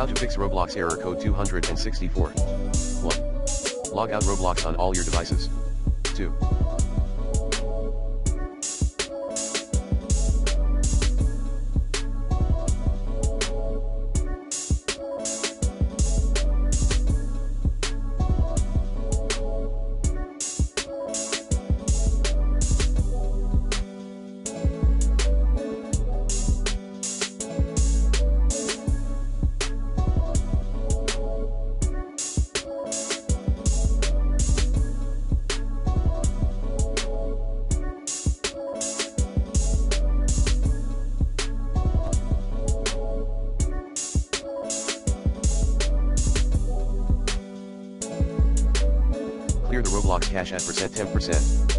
How to fix Roblox error code 264. 1. Log out Roblox on all your devices. 2. The Roblox cache at percent 10%.